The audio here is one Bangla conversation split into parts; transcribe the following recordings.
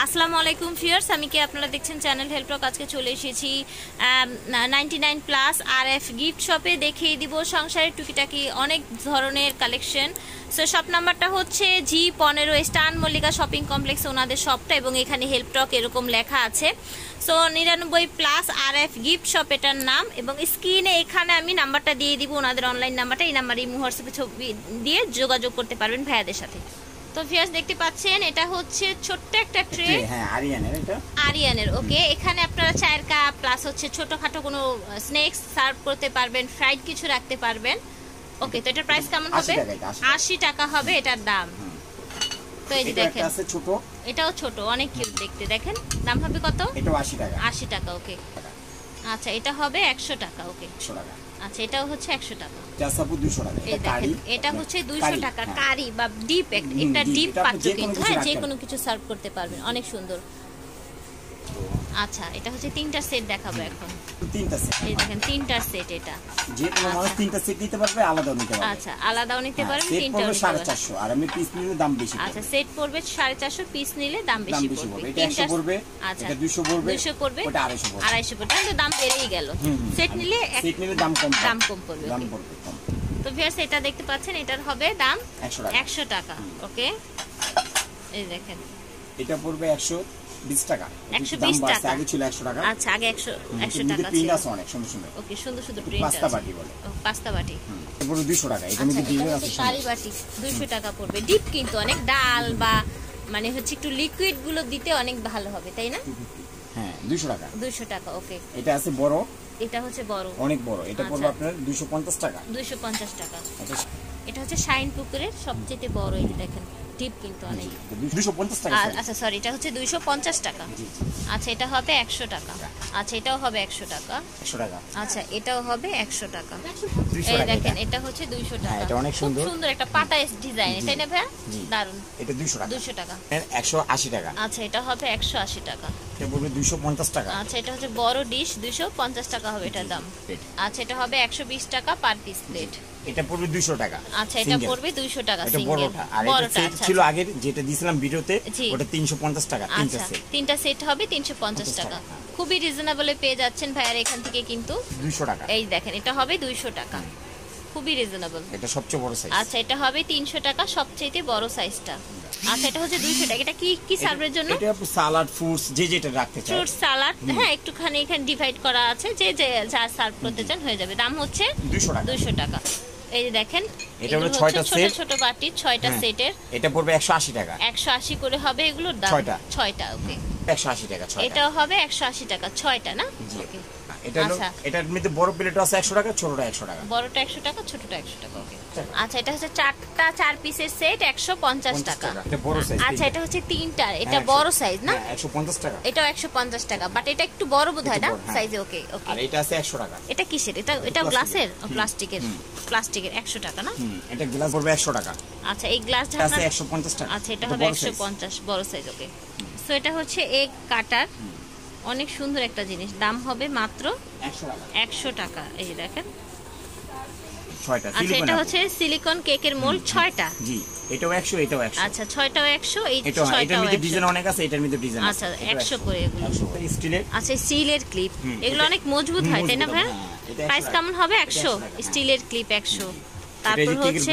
আসসালামু আলাইকুম ফিয়ার্স আমি কি আপনারা দেখছেন চ্যানেল হেল্পরক আজকে চলে এসেছি ninety nine plus R F gift শপে দেখিয়ে দিব সংসারের টুকিটাকি অনেক ধরনের কালেকশন সো শপ নাম্বারটা হচ্ছে জি পনেরো, স্টান মল্লিকা শপিং কমপ্লেক্স ওনাদের শপটা এবং এখানে হেল্পটক এরকম লেখা আছে। সো নিরানব্বই plus R F gift shop এটার নাম এবং স্ক্রিনে এখানে আমি নাম্বারটা দিয়ে দিব, ওনাদের অনলাইন নাম্বারটা এই নাম্বারে হোয়াটসঅ্যাপে ছবি দিয়ে যোগাযোগ করতে পারবেন ভাইয়াদের সাথে। তো ফিয়ার্স দেখতে পাচ্ছেন এটা হচ্ছে ছোট্ট একটা ট্রে হ্যাঁ আরিয়ানের এটা। আরিয়ানের ওকে এখানে আপনারা চায়ের কাপ প্লাস হচ্ছে ছোটখাটো কোনো স্ন্যাক্স সার্ভ করতে পারবেন ফ্রাইড কিছু রাখতে পারবেন। ওকে তো এটার প্রাইস কেমন হবে? 80 আশি টাকা। হবে এটার দাম। তো এই যে এটা দেখেন আছে ছোট। এটাও ছোট অনেক কিউট দেখতে। দেখেন দাম হবে কত? এটাও আশি টাকা। আশি টাকা ওকে আচ্ছা এটা হবে একশো টাকা ওকে একশো টাকা। আচ্ছা এটাও হচ্ছে একশো টাকা। চাষাপু দুশো টাকা। এটা কারি এটা হচ্ছে দুইশো কারি, টাকা হ্যাঁ। কারি বা ডিপ এটা একটা ডিপ। পাত্র কিন্তু হ্যাঁ যে কোনো কিছু সার্ভ করতে পারবেন। অনেক সুন্দর। আচ্ছা এটা হচ্ছে তিনটা সেট দেখাবো এখন। তিনটা সেট এই দেখেন তিনটা সেট এটা। যে কোনো মানুষ আচ্ছা। তিনটা সেট নিতে পারবে আলাদাও নিতে পারবে। আচ্ছা আলাদাও নিতে সেট পড়বে আর আমি পিস নিলে দাম বেশি আচ্ছা সেট পড়বে সাড়ে চারশো পিস নিলে দাম বেশি পড়বে। এটা তিনটা- পড়বে আচ্ছা এটা পড়বে দুশো পড়বে ওটা আড়াইশো পড়বে। আড়াইশো পড়বে। তাহলে তো দাম বেড়েই গেল। সেট নিলে সেট নিলে দাম কম পড়বে। দাম কম পড়বে দাম পড়বে কম। তো ভিউয়ার্স এটা দেখতে পাচ্ছেন এটার হবে দাম একশো টাকা। একশো টাকা ওকে এই দেখেন। এটা পড়বে একশো টাকা। 120 একটু দাম বাড়ছে, টাকা। আগে ছিল একশো টাকা। আচ্ছা আগে একশো একশো এটার মধ্যে প্রিন্ট আছে অনেক সুন্দর সুন্দর। ওকে সুন্দর সুন্দর প্রিন্ট পাস্তা বাটি বলে। পাস্তা বাটি। হুম। এরপরে দুশো টাকা। এটা আচ্ছা মধ্যে ডিজাইন আছে শাড়ি বাটি দুইশো টাকা পড়বে। ডিপ কিন্তু অনেক ডাল বা মানে হচ্ছে একটু লিকুইডগুলো দিতে অনেক ভালো হবে তাই না? হ্যাঁ দুশো টাকা। দুইশো টাকা ওকে এটা আছে বড়। এটা হচ্ছে বড়। অনেক বড়। এটা পড়বে আচ্ছা। আপনার দুশো পঞ্চাশ টাকা। দুইশো পঞ্চাশ টাকা। এটা এটা হচ্ছে শাইন পুকুরের সবচেয়ে বড় এই দেখেন ডিপ কিন্তু অনেক। দুশো পঞ্চাশ টাকা আচ্ছা সরি এটা হচ্ছে দুইশো পঞ্চাশ টাকা। আচ্ছা এটা হবে একশো টাকা। আচ্ছা এটাও হবে একশো টাকা। একশো টাকা। আচ্ছা এটাও হবে একশো টাকা। দুইশো এই দেখেন এটা। হচ্ছে দুইশো হ্যাঁ, টাকা। এটা অনেক সুন্দর। সুন্দর একটা পাতা ডিজাইন তাই না ভাইয়া? জি। দারুণ এটা দুইশো টাকা। দুইশো টাকা। একশো আশি টাকা। আচ্ছা এটা হবে একশো আশি টাকা। এটা পড়বে দুইশো পঞ্চাশ টাকা। আচ্ছা এটা হচ্ছে বড় ডিশ দুইশো পঞ্চাশ টাকা হবে এটার দাম। আচ্ছা এটা হবে একশো বিশ টাকা পার পিস প্লেট। এটা পড়বে দুইশো টাকা আচ্ছা এটা পড়বে দুইশো টাকা এটা বড়টা। আর এটা আচ্ছা ছিল আগের যেটা দিয়েছিলাম ভিডিওতে ওটা তিনশো পঞ্চাশ টাকা তিনটা আচ্ছা সেট তিনটা সেট হবে তিনশো পঞ্চাশ টাকা। টাকা। খুবই রিজনেবলে পেয়ে যাচ্ছেন ভাইয়ার এখান থেকে কিন্তু। দুইশো টাকা। এই দেখেন এটা হবে দুইশো টাকা। খুবই রিজনেবল এটা সবচেয়ে বড় সাইজ আচ্ছা এটা হবে তিনশো টাকা সবচেয়ে বড় সাইজটা আচ্ছা এটা হচ্ছে দুইশো টাকা। এটা কি কি সার্ভের জন্য? এটা সালাড ফ্রুটস যে যেটা রাখতে চায় ফ্রুট সালাড হ্যাঁ একটুখানি এখানে ডিভাইড করা আছে। যে যে যা সার্ভ করতে চান হয়ে যাবে। দাম হচ্ছে দুইশো টাকা। দুইশো টাকা। এই যে দেখেন এটা হলো এগুলো ছয়টা হচ্ছে ছোট ছোট বাটি ছয়টা হ্যাঁ। সেটের এটা পড়বে একশো আশি টাকা। একশো আশি করে হবে এগুলোর দাম। ছয়টা। ছয়টা ওকে একশো আশি টাকা ছয়টা। এটাও হবে একশো আশি টাকা ছয়টা না? ওকে এটা আচ্ছা। বড় প্লেট আছে একশো টাকা ছোটটা একশো টাকা। বড়টা একশো টাকা ছোটটা একশো টাকা। আচ্ছা এটা হচ্ছে চারটা চার পিসের সেট একশো পঞ্চাশ টাকা। টাকা। এটা বড় size, আচ্ছা এটা হচ্ছে তিনটা। এটা হ্যাঁ, বড় সাইজ না? হ্যাঁ, একশো পঞ্চাশ টাকা। এটাও একশো পঞ্চাশ টাকা। বাট এটা একটু বড় বোধ হয় না? হ্যাঁ। সাইজে ওকে ওকে আর এটা আছে একশো টাকা। এটা কিসের? এটা এটা গ্লাসের প্লাস্টিকের প্লাস্টিকের একশো টাকা না? এটা গ্লাস পড়বে একশো টাকা। আচ্ছা এই গ্লাস এটা আছে একশো পঞ্চাশ টাকা। আচ্ছা এটা এটা হবে বড় একশো size। পঞ্চাশ বড় সাইজ ওকে সো এটা হচ্ছে এগ কাটার অনেক সুন্দর একটা জিনিস। দাম হবে মাত্র একশো টাকা। এই যে দেখেন। আচ্ছা এটা হচ্ছে সিলিকন কেকের ছয়টা। জি এটাও একশো এটাও একশো। আচ্ছা ছয়টাও একশো এই এটাও এটার ছয়টাও মধ্যে একশো। ডিজাইন অনেক আছে এটার মধ্যে ডিজাইন আচ্ছা একশো করে এগুলো। স্টিলের। আচ্ছা স্টিলের ক্লিপ এগুলো অনেক মজবুত হয় তাই না ভাই হ্যাঁ, প্রাইস কেমন হবে? একশো। 100 হ্যাঁ। স্টিলের ক্লিপ একশো। এটা তারপর হচ্ছে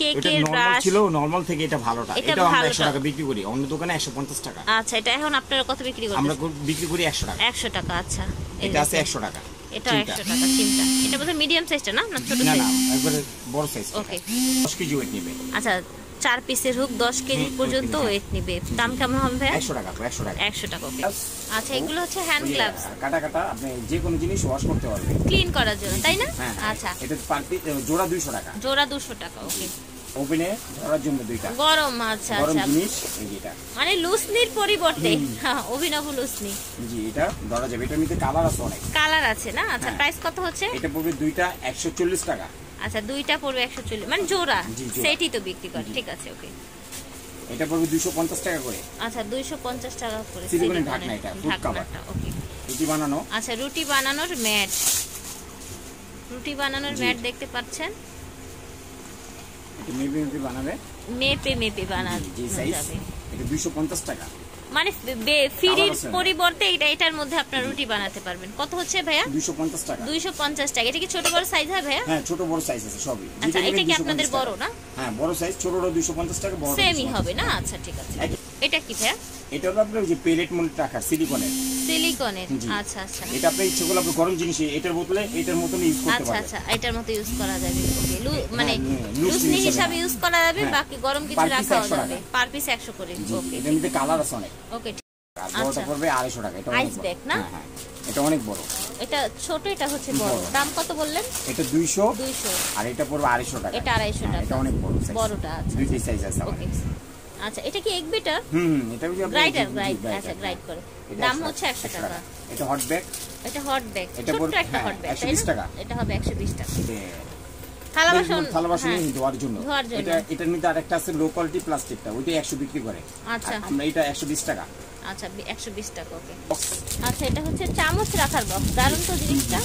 কেকের ব্রাশ ছিল নরমাল থেকে এটা ভালোটা। এটা আমরা ভালোটা। একশো টাকা বিক্রি করি। অন্য দোকানে একশো পঞ্চাশ টাকা। আচ্ছা এটা এখন আপনারা কত বিক্রি আমরা বিক্রি করি একশো টাকা। একশো টাকা আচ্ছা। এটা আছে দেখেন। একশো টাকা। এটা চিমটা। একশো টাকা চিমটা এটা বোধহয় মিডিয়াম সাইজটা না? না ছোট না সাইজ না একবারে বড় সাইজ ওকে দশ কেজি ওয়েট নেবে। আচ্ছা চার পিসের হুক দশ কেজি পর্যন্ত ওয়েট নিবে। দাম কেমন হবে? একশো টাকা একশো টাকা। একশো টাকা ওকে আচ্ছা এগুলো হচ্ছে হ্যান্ড গ্লাভস কাটা কাটা আপনি যে কোনো জিনিস ওয়াশ করতে পারবেন। ক্লিন করার জন্য তাই না? হ্যাঁ আচ্ছা। এটা পার পিস জোড়া দুইশো টাকা। জোড়া দুশো টাকা ওকে ওভেনে ধরার জন্য দুইটা। গরম আচ্ছা গরম আচ্ছা। জিনিস এই যে এটা। মানে লুসনির পরিবর্তে। হ্যাঁ, অভিনব লুসনি জি এটা ধরা যাবে। এটার মধ্যে কালার আছে অনেক। কালার আছে না? আচ্ছা হ্যাঁ। প্রাইস কত হচ্ছে? এটা পড়বে দুইটা একশো চল্লিশ টাকা। আচ্ছা দুইটা পড়বে একশো চল্লিশ। মানে জোড়া। সেটই তো বিক্রি করে। ঠিক আছে ওকে। এটা পড়বে দুইশো পঞ্চাশ টাকা করে। আচ্ছা দুইশো পঞ্চাশ টাকা করে সিলিকনের সিলিকনের ঢাকনা এটা, cover। ওকে। রুটি বানানো। আচ্ছা রুটি বানানোর ম্যাট। রুটি বানানোর ম্যাট দেখতে পাচ্ছেন? এটা মেপে মেপে বানাবে মেপে মেপে বানানো যাবে। এটা দুইশো পঞ্চাশ টাকা। মানে ফিরির। পরিবর্তে এটা এটার মধ্যে আপনার রুটি বানাতে পারবেন। কত হচ্ছে ভাইয়া? দুইশো পঞ্চাশ টাকা। দুইশো পঞ্চাশ টাকা। এটা কি ছোট বড় সাইজ হবে ভাইয়া? হ্যাঁ ছোট বড় সাইজ আছে সবই। আচ্ছা এটা কি আপনাদের বড় না? হ্যাঁ বড় সাইজ ছোটটা দুইশো পঞ্চাশ টাকা বড় সেমই হবে না? আচ্ছা ঠিক আছে। এটা কি ভাইয়া? এটা হলো আপনার যে পেলেট মনে টাকার সিলিকনের সিলিকনের আচ্ছা আচ্ছা এটা আপনার ইচ্ছে করলে আপনি গরম জিনিস এটার বোতলে এটার মতন ইউজ করতে আচ্ছা পারবেন আচ্ছা এটার মতো ইউজ করা যাবে ওকে মানে হ্যাঁ, লুসনি হিসাবে, হ্যাঁ। ইউজ করা যাবে হ্যাঁ। বাকি গরম কিছু 100 যাবে পার পিস একশো করে ওকে এটার মধ্যে কালার আছে অনেক ওকে আর বড়টা আচ্ছা। পড়বে আড়াইশো টাকা এটা বড়। bag না? হ্যাঁ, হ্যাঁ। এটা অনেক বড় এটা ছোট এটা হচ্ছে বড়। দাম কত বললেন এটা দুইশো দুইশো আর এটা পড়বে আড়াইশো টাকা এটা আড়াইশো হ্যাঁ, টাকা। এটা অনেক বড়। বড়টা, আচ্ছা। দুইটাই সাইজ আছে ওকে আমাদের আচ্ছা এটা কি এক বিটার হুম এটা আপনার গ্রাইডার গ্রাইড আচ্ছা গ্রাইড করে। দাম হচ্ছে একশো টাকা। এটা হট ব্যাগ এটা হট ব্যাগ এটা বল- একটা হ্যাঁ, হট ব্যাগ 120 টাকা। এটা হবে একশো বিশ টাকা। থালা বাসন থালা বাসন হ্যাঁ। ধোয়ার জন্য। এটা এটার মধ্যে আরেকটা আছে লো কোয়ালিটি প্লাস্টিকটা ওইটা একশো বিক্রি করে। আচ্ছা। আমরা এটা একশো বিশ টাকা। আচ্ছা একশো বিশ টাকা ওকে আচ্ছা এটা হচ্ছে চামচ রাখার বক্স দারুণ তো জিনিসটা।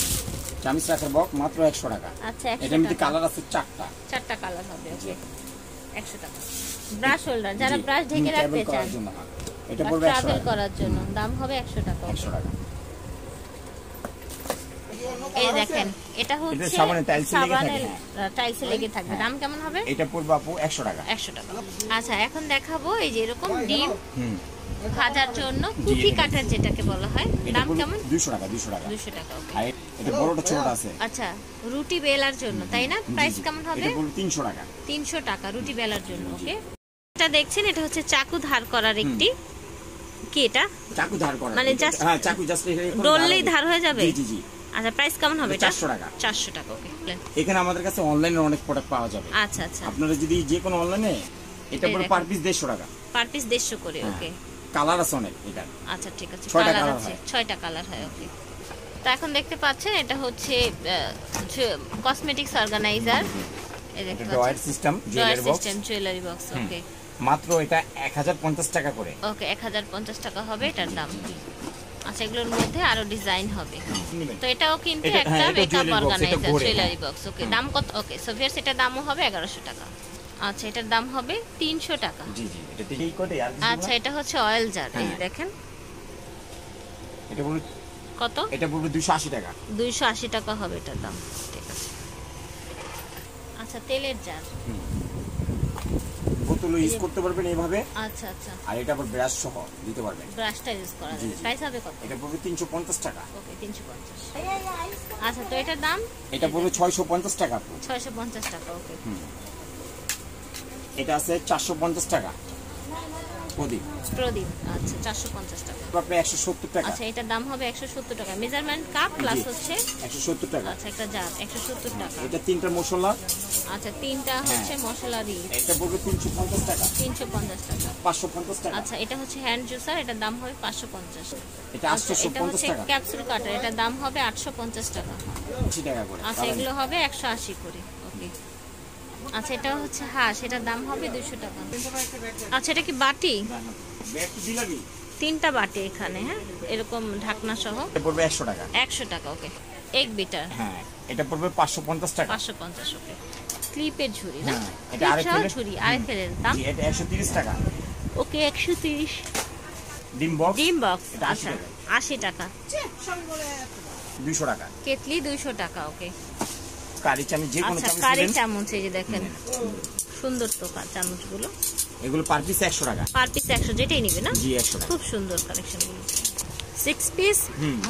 চামচ রাখার বক্স মাত্র একশো টাকা। আচ্ছা এটার মধ্যে কালার আছে চারটা। চারটা কালার হবে ওকে একশো টাকা। ব্রাশ হোল্ডার যারা ব্রাশ ঢেকে রাখতে চান হ্যাঁ। এটা ট্রাভেল টাকা। করার জন্য দাম হবে একশো টাকা। একশো টাকা। এই দেখেন এটা হচ্ছে সাবানের টাইলস লেগে টাইলসে লেগে থাকবে। দাম কেমন হবে? এটা পড়বে আপু একশো টাকা। একশো টাকা। আচ্ছা এখন দেখাবো এই যে এরকম ডিম হুম। ভাজার জন্য কুচি কাটার যেটাকে বলা হয় দাম কেমন? দুইশো টাকা দুইশো টাকা। দুশো টাকা ওকে এটা বড়টা ছোটটা আছে। আচ্ছা রুটি বেলার জন্য তাই না? প্রাইস কেমন হবে? এটা পড়বে তিনশো টাকা। তিনশো টাকা রুটি বেলার জন্য ওকে এটা দেখছেন এটা হচ্ছে চাকু ধার করার একটি কি এটা? চাকু ধার করা মানে just- হ্যাঁ চাকু জাস্ট ডললেই ধার হয়ে যাবে? জি জি জি। আচ্ছা প্রাইস কেমন হবে এটা? 400 টাকা। চারশো টাকা ওকে এখানে আমাদের কাছে অনলাইনে অনেক প্রোডাক্ট পাওয়া যাবে। আচ্ছা আচ্ছা। আপনারা যদি যে কোনো অনলাইনে এটা দেখেন। পার পিস দেড়শো টাকা। পার পিস দেড়শো করে হ্যাঁ। ওকে কালার আছে অনেক এটা। আচ্ছা ঠিক আছে। ছয়টা কালার আছে ছয়টা কালার হয় ওকে। তো এখন দেখতে পাচ্ছেন এটা হচ্ছে কসমেটিক্স অর্গানাইজার এটা drawer system jewellery box system jewellery box okay. মাত্র এটা এক হাজার পঞ্চাশ টাকা করে। ওকে এক হাজার পঞ্চাশ টাকা হবে এটার দাম। আচ্ছা এগুলোর মধ্যে আরও ডিজাইন হবে। তো এটাও কিন্তু একটা হ্যাঁ, মেকআপ box, এটা অর্গানাইজার জুয়েলারি। Box okay. দাম কত? ওকে সো ভিয়ার্স এটার দামও হবে এগারোশো টাকা। আচ্ছা এটার দাম হবে তিনশো টাকা। জি জি এটা থেকেই কোটে। আর আচ্ছা এটা হচ্ছে অয়েল জার এই হ্যাঁ। দেখেন। এটা পড়বে কত? এটা দুশো আশি টাকা। দুইশো আশি টাকা হবে এটার দাম। ঠিক আছে। আচ্ছা তেলের জার বোতল ইউজ করতে পারবেন এইভাবে আচ্ছা আচ্ছা। আর এটা আবার ব্রাশ সহ দিতে পারবেন। ব্রাশটা ইউজ করা যাবে। প্রাইস হবে কত? এটা পড়বে তিনশো পঞ্চাশ টাকা। ওকে তিনশো পঞ্চাশ। আচ্ছা তো এটার দাম? এটা পড়বে ছয়শো পঞ্চাশ টাকা। আপু। ছয়শো পঞ্চাশ টাকা ওকে। এটা আছে চারশো পঞ্চাশ টাকা। প্রদীপ। প্রদীপ আচ্ছা চারশো পঞ্চাশ টাকা। আপনি একশো সত্তর টাকা। আচ্ছা এটার দাম হবে একশো সত্তর টাকা। মেজারমেন্ট কাপ প্লাস হচ্ছে একশো সত্তর টাকা। আচ্ছা একটা একশো সত্তর টাকা। এটা তিনটা মশলা। আচ্ছা তিনটা হচ্ছে মশলা দিয়ে। এটা পড়বে তিনশো পঞ্চাশ টাকা। তিনশো পঞ্চাশ টাকা। পাঁচশো পঞ্চাশ টাকা। আচ্ছা এটা হচ্ছে হ্যান্ড জুসার এটার দাম হবে পাঁচশো পঞ্চাশ এটা আচ্ছা আটশো এটা হচ্ছে ক্যাপসুল কাটার এটার দাম হবে আটশো পঞ্চাশ টাকা। আশি টাকা করে। আচ্ছা এগুলো হবে একশো আশি করে। আচ্ছা এটা হচ্ছে হাঁস এটার দাম হবে দুশো টাকা। আচ্ছা এটা কি বাটি। তিনটা বাটি এখানে হ্যাঁ? এরকম ঢাকনা সহ। পড়বে একশো টাকা। একশো টাকা ওকে। এক বিটার? হ্যাঁ এটা পড়বে পাঁচশো পঞ্চাশ টাকা। পাঁচশো পঞ্চাশ ওকে। ক্লিপের ঝুড়ি না? হ্যাঁ, এটা আরেক ঝুড়ি আরেক ফেলের দাম? এটা একশো তিরিশ টাকা। ওকে একশো তিরিশ। ডিম বক্স? ডিম বক্স আচ্ছা আশি টাকা। দুইশো টাকা। কেতলি দুইশো টাকা ওকে। কারি চামচ যে কোনো আচ্ছা চামচ কারি চামচ এই যে দেখেন। সুন্দর তো চামচগুলো। এগুলো পার পিস একশো টাকা। পার পিস একশো যেটাই নিবে না? জি একশো টাকা। খুব সুন্দর কালেকশনগুলো সিক্স পিস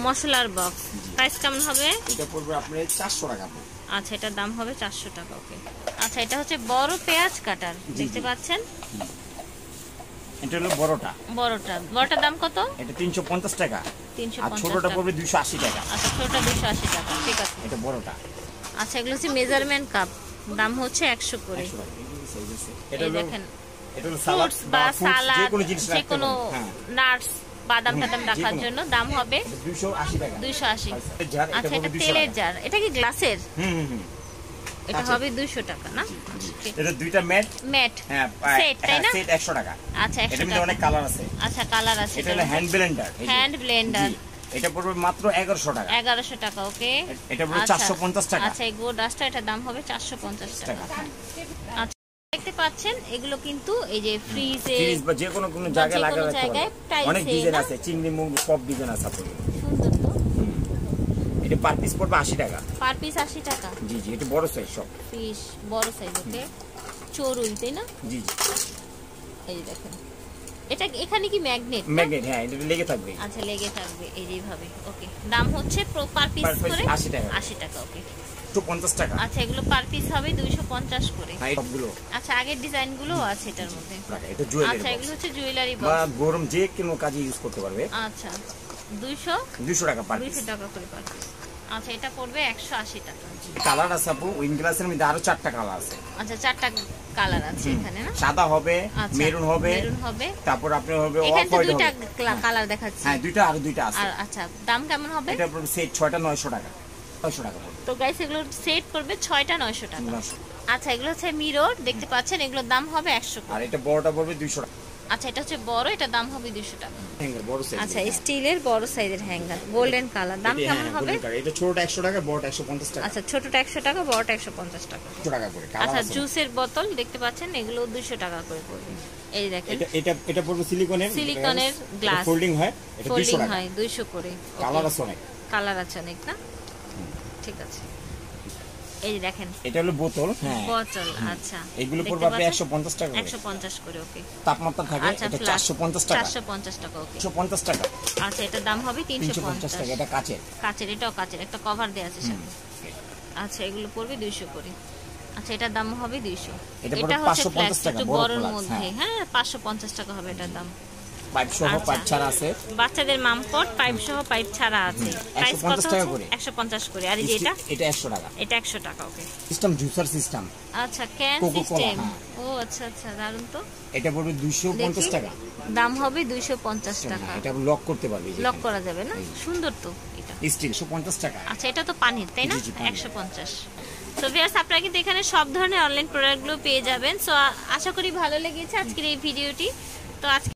মশলার বক্স প্রাইস কেমন হবে? এটা পড়বে আপনার চারশো টাকা আচ্ছা এটার দাম হবে চারশো টাকা ওকে। আচ্ছা এটা হচ্ছে বড় পেঁয়াজ কাটার দেখতে পাচ্ছেন? এটা হলো বড়টা। বড়টা। বড়টার দাম কত? এটা তিনশো পঞ্চাশ টাকা। তিনশো আর পঞ্চাশ ছোটটা পড়বে দুইশো আশি টাকা। আচ্ছা ছোটটা দুশো আশি টাকা ঠিক আছে। এটা বড়টা। আচ্ছা এগুলো হচ্ছে মেজারমেন্ট কাপ দাম হচ্ছে একশো করে। এটা দেখেন এটা ফ্রুটস বা সালাদ যে কোনো। হ্যাঁ। নাটস বাদাম টাদাম রাখার জন্য দাম হবে দুইশো আশি এটা আচ্ছা এটা তেলের জার এটা কি গ্লাসের হুম হুম এটা আচ্ছা। হবে দুইশো টাকা না? এটা দুইটা ম্যাট ম্যাট হ্যাঁ Set, তাই না? সেট একশো টাকা। আচ্ছা একশো এটার মধ্যে টাকা। অনেক কালার আছে। আচ্ছা কালার আছে এটা হলো হ্যান্ড ব্লেন্ডার হ্যান্ড ব্লেন্ডার এটা পড়বে মাত্র এগারোশো টাকা। এগারোশো টাকা ওকে? এটা পড়বে আচ্ছা। 450 টাকা। আচ্ছা এই গোডাসটা এটা দাম হবে চারশো পঞ্চাশ টাকা। টাকা। আচ্ছা দেখতে পাচ্ছেন এগুলো কিন্তু এই যে ফ্রিজে ফ্রিজ বা যে কোনো কোনো জায়গায় লাগা রাখতে অনেক ডিজাইন আছে চিংড়ি মুখ সব ডিজাইন আছে আপনার সুন্দর তো। এটা পার পিস পড়বে আশি টাকা। পার পিস আশি টাকা? জি জি এটা বড় সাইজ সব। ফিশ বড় সাইজ ওকে? চড়ুই তাই না? জি জি। এই দেখেন। এটা এখানে কি ম্যাগনেট ম্যাগনেট হ্যাঁ এটা লেগে থাকবে। আচ্ছা লেগে থাকবে এই যেভাবে ওকে দাম হচ্ছে পার পিস করে 80 টাকা। আশি টাকা ওকে একশো পঞ্চাশ টাকা। আচ্ছা এগুলো পার পিস হবে দুইশো পঞ্চাশ করে। হ্যাঁ সবগুলো। আচ্ছা আগের ডিজাইনগুলো আছে এটার মধ্যে। এটা জুয়েলারি আচ্ছা এগুলো হচ্ছে জুয়েলারি বক্স বা গরম যে কোনো কাজে ইউজ করতে পারবে। আচ্ছা দুইশো দুশো টাকা পার দুইশো পিস টাকা করে পার পিস আচ্ছা এটা পড়বে একশো আশি টাকা। কালার আছে আপু উইন গ্লাসের মধ্যে আরও চারটা কালার আছে। আচ্ছা চারটা কালার আছে এখানে না? সাদা হবে আচ্ছা মেরুন হবে মেরুন হবে। তারপর আপনার হবে অফ হোয়াইট দুইটা কালার দেখাচ্ছি। হ্যাঁ দুইটা আর দুইটা আছে। আর আচ্ছা দাম কেমন হবে? এটা পড়বে সেট ছয়টা নয়শো টাকা নয়শো টাকা পড়বে। তো গাইস এগুলো সেট পড়বে ছয়টা নয়শো টাকা। আচ্ছা এগুলো হচ্ছে মিরর দেখতে পাচ্ছেন এগুলোর দাম হবে একশো আর এটা বড়টা পড়বে দুইশো টাকা। আচ্ছা এটা হচ্ছে বড় এটা দাম হবে দুশো টাকা। হ্যাঙ্গার বড় সাইজ আচ্ছা স্টিলের বড় সাইজের হ্যাঙ্গার গোল্ডেন কালার দাম হ্যাঁ, কেমন হবে? এটা ছোটটা একশো টাকা বড়টা একশো পঞ্চাশ টাকা। আচ্ছা ছোটটা একশো টাকা বড়টা একশো পঞ্চাশ টাকা। একশো টাকা করে আচ্ছা জুসের বোতল দেখতে পাচ্ছেন এগুলো দুশো টাকা করে পড়বে। এই দেখেন। এটা এটা এটা পড়বে সিলিকনের সিলিকনের glass। ফোল্ডিং হয় এটা হয় করে। কালার আছে অনেক। কালার আছে অনেক না? ঠিক আছে। এই যে দেখেন। এটা হলো বোতল হ্যাঁ। বোতল আচ্ছা। এগুলো পড়বে আপনি পাচ্ছেন? একশো পঞ্চাশ টাকা করে। একশো পঞ্চাশ করে ওকে। তাপমাত্রা থাকে আচ্ছা এটা টাকা। টাকা ওকে। টাকা। আচ্ছা এটার দাম হবে তিনশো তিনশো পঞ্চাশ পঞ্চাশ টাকা এটা কাচের। কাচের এটাও কাচের একটা কভার দেওয়া আছে সাথে। আচ্ছা এগুলো পড়বে দুইশো করে। আচ্ছা এটার দাম হবে দুইশো। এটা হচ্ছে 550 টাকা, বড় মধ্যে। হ্যাঁ পাঁচশো পঞ্চাশ টাকা হবে এটার দাম। পাইপ সহ আচ্ছা। পাইপ ছাড়া আছে। বাচ্চাদের মামপট পাইপ সহ পাইপ ছাড়া আছে। প্রাইস কত 150 টাকা করে। একশো পঞ্চাশ করে। আর এই যে এটা? এটা একশো টাকা। এটা একশো টাকা ওকে। সিস্টেম জুসার সিস্টেম আচ্ছা ক্যান সিস্টেম। ও আচ্ছা আচ্ছা দারুণ তো। এটা পড়বে দুইশো পঞ্চাশ দেখি টাকা। দাম হবে দুইশো পঞ্চাশ টাকা। হ্যাঁ, এটা লক করতে পারবে লক করা যাবে না? সুন্দর তো এটা। স্টিল একশো পঞ্চাশ টাকা। আচ্ছা এটা তো পানির তাই না? জি, জি, পানির। একশো পঞ্চাশ। তো ভিয়ার্স আপনারা কিন্তু এখানে সব ধরনের অনলাইন প্রোডাক্টগুলো পেয়ে যাবেন। সো আশা করি ভালো লেগেছে আজকের এই ভিডিওটি তো আজকে